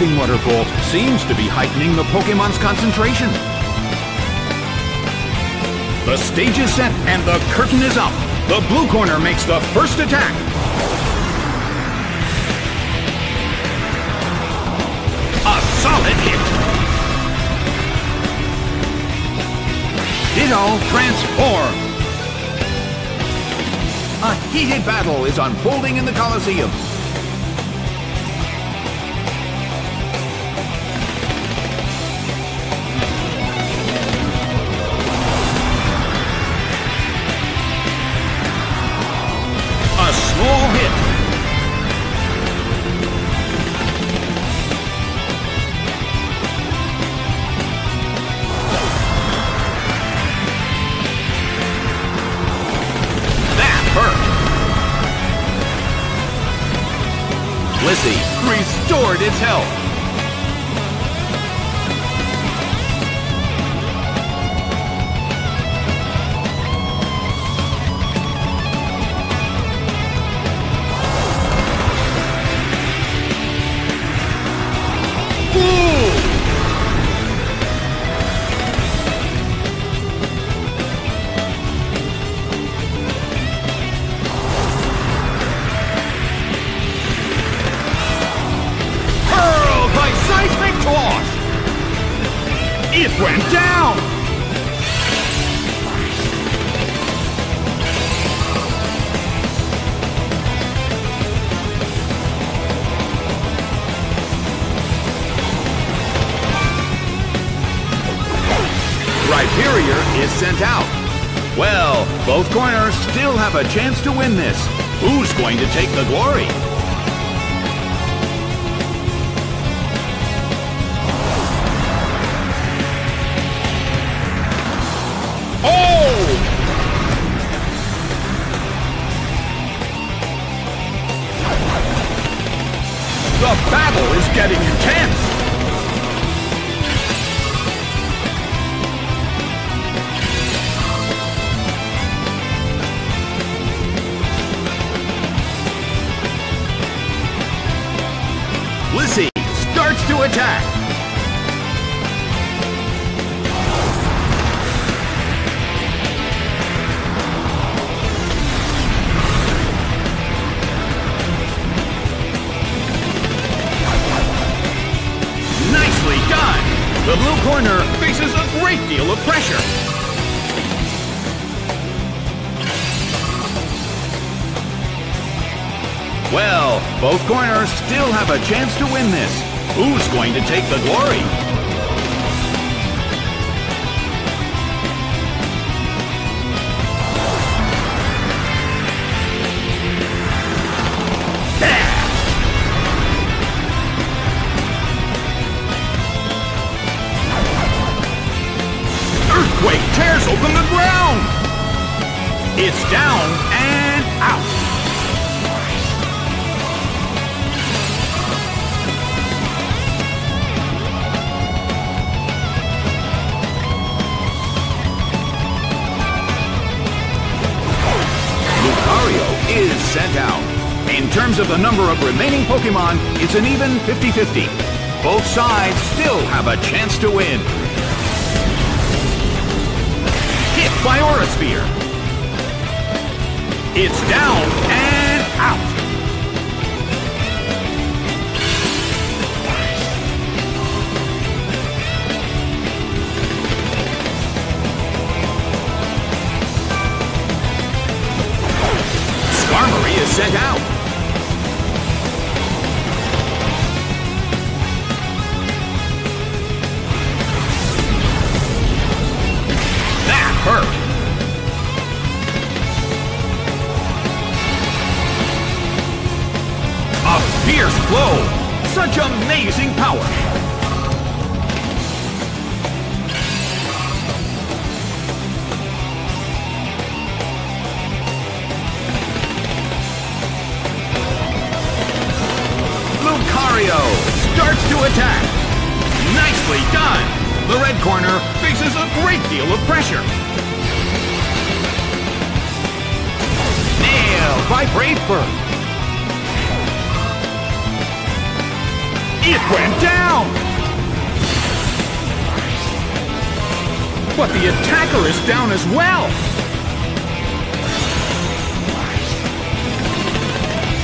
relaxing waterfall seems to be heightening the Pokemon's concentration. The stage is set and the curtain is up. The blue corner makes the first attack. A solid hit. Ditto transform. A heated battle is unfolding in the Colosseum. Its health. Rhyperior is sent out. Well, both corners still have a chance to win this. Who's going to take the glory? Oh! The battle is getting intense! Attack! Nicely done! The blue corner faces a great deal of pressure. Well, both corners still have a chance to win this. Who's going to take the glory? Of the number of remaining Pokemon, it's an even 50-50. Both sides still have a chance to win. Hit by Aura Sphere. It's down fierce blow. Such amazing power. Lucario starts to attack. Nicely done. The red corner faces a great deal of pressure. Nailed by Brave Bird. It went down! But the attacker is down as well!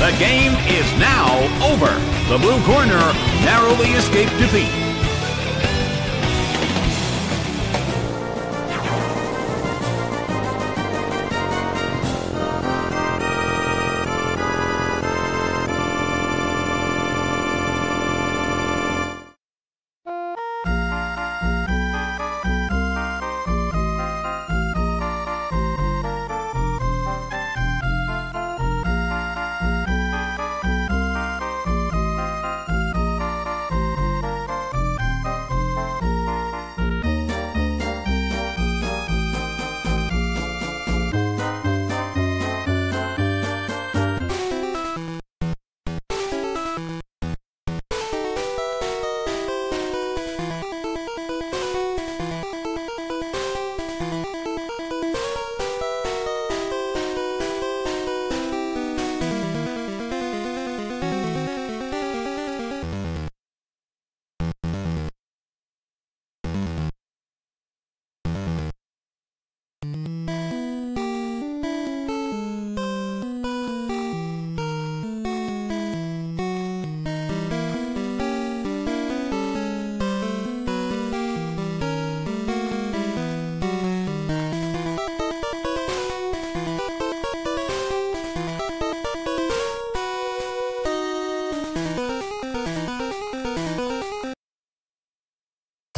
The game is now over. The blue corner narrowly escaped defeat.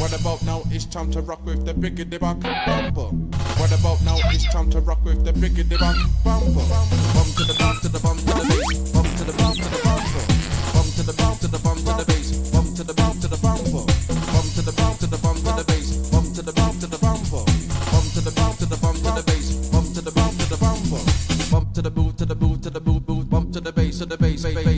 It's time to rock with the biggity bop bumper. What about now? It's time to rock with the biggity bop bumper. Bump to the bump to the bump to the bass. Bump to the bump to the bumper. Bump to the bump to the bump to the bass. Bump to the bump to the bumper. Bump to the bump to the bump to the bass. Bump to the bump to the bumper. Bump to the bump to the bump to the bass. Bump to the bump to the bumper. Bump to the boot to the boot to the boot boot. Bump to the bass to the bass. Bump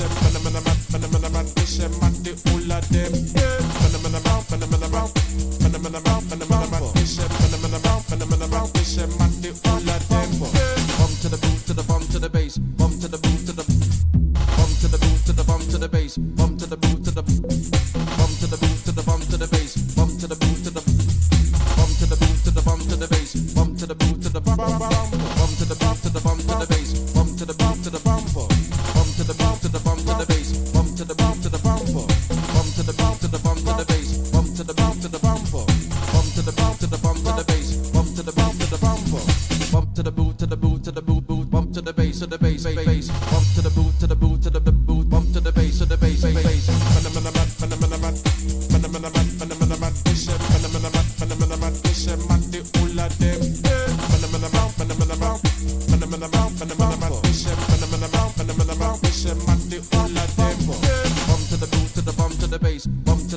Man, man, man, man, man, man, man, Fische, man, die Ulla, dem.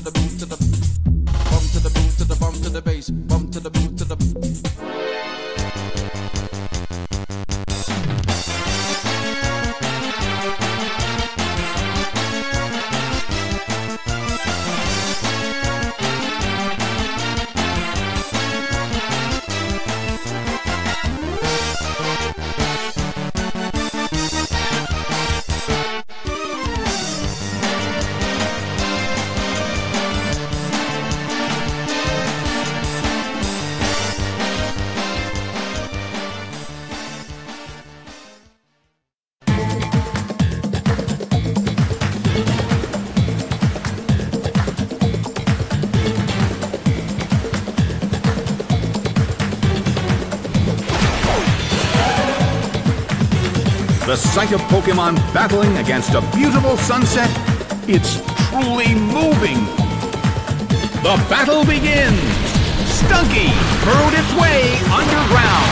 the boom to the bump to the boom to the bump to the bass, bump to the sight of Pokemon battling against a beautiful sunset, it's truly moving. The battle begins. Stunky burrowed its way underground.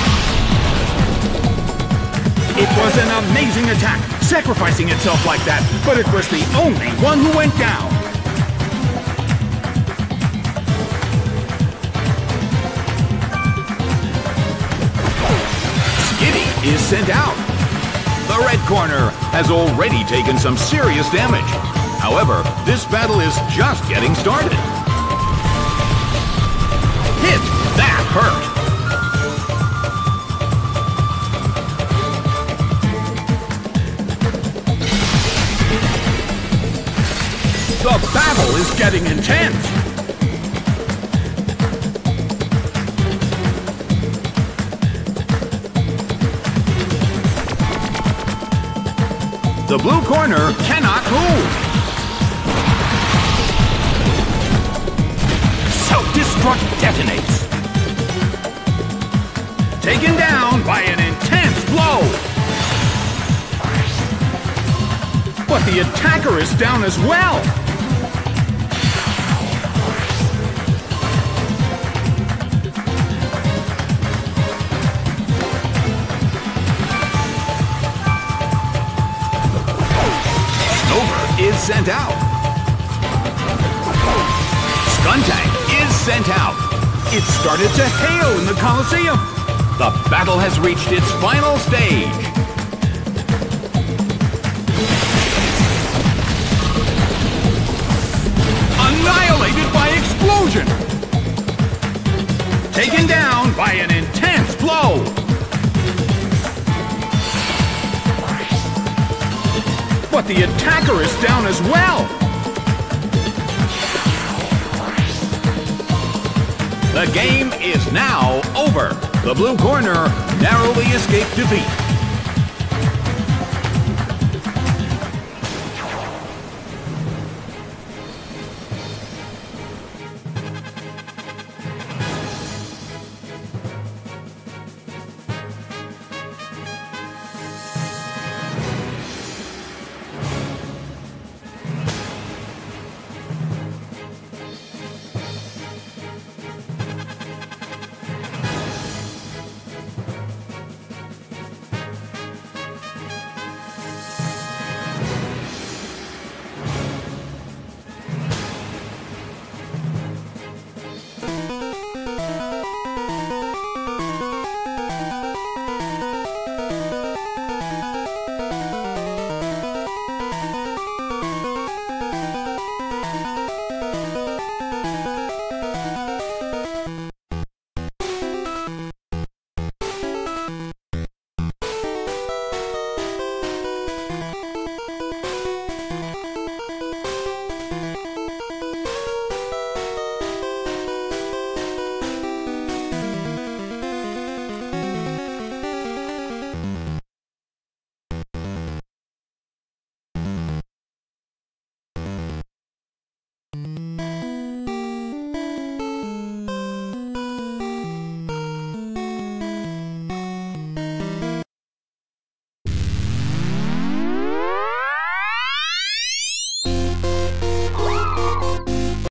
It was an amazing attack, sacrificing itself like that, but it was the only one who went down. Skitty is sent out. The red corner has already taken some serious damage. However, this battle is just getting started. Hit! That hurt! The battle is getting intense! The blue corner cannot move. Self-destruct detonates. Taken down by an intense blow. But the attacker is down as well. Sent out. Skuntank is sent out. It started to hail in the Colosseum. The battle has reached its final stage. Annihilated by explosion. Taken down by an intense blow. The attacker is down as well. The game is now over. The blue corner narrowly escaped defeat.